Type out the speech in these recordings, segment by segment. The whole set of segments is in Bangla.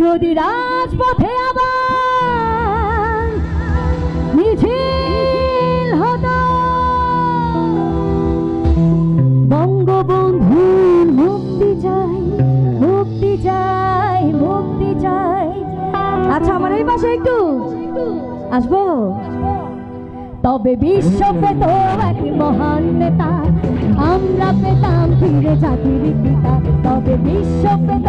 যদি রাজপথে আবার মিছিল হতো বঙ্গবন্ধুর মুক্তি চাই মুক্তি চাই মুক্তি চাই। আচ্ছা আমার এই পাশে একটু আসব? তবে বিশ্ব পেত এক মহান নেতা, আমরা পেতাম ফিরে জাতির পিতা। তবে বিশ্ব পেত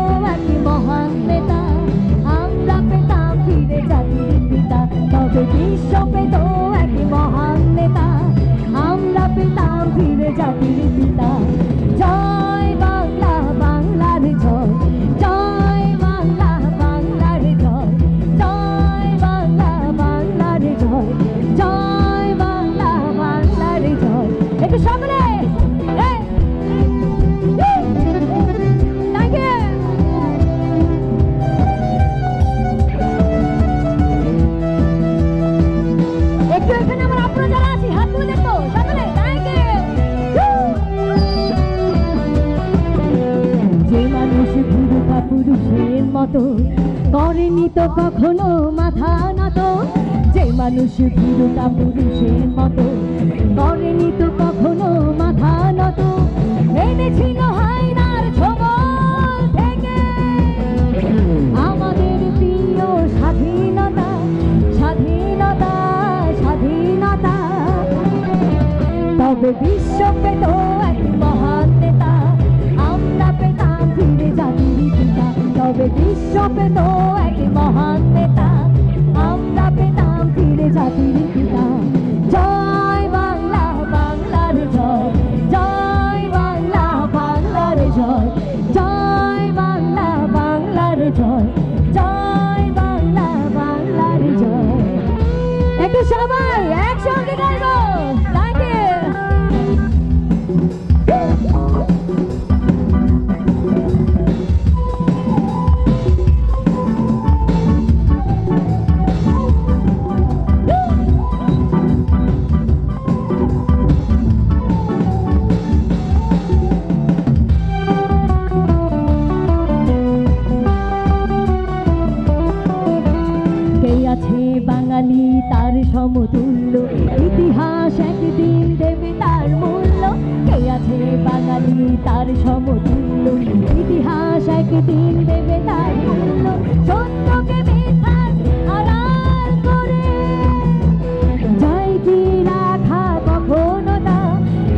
মতো করেনি তো কখনো মাথা নত। যে মানুষ পুরুষা পুরুষের মতো করেনি তো কখনো মাথা নত। এনেছিল বিশ্ব পেত সমতুল্য। ইতিহাস একদিন দেবে তার মূল্য। কে আছে বাঙালি তার সমতুল্য? ইতিহাস একদিন দেবে তার মূল্য। সত্যকে রাখা কখনো তা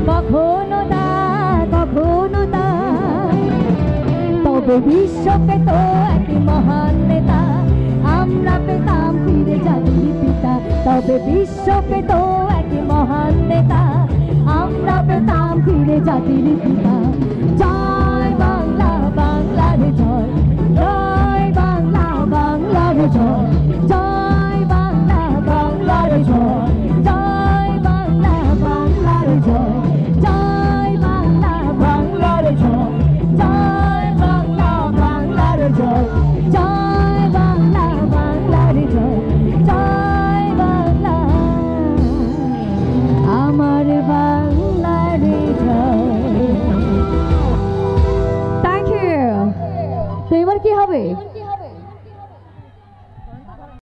কখনো তা কখনো তা তবে বিশ্ব পেত এক বিশ্ব পেত এক মহান নেতা। আমরা পেতাম ফিরে জাতির পিতা।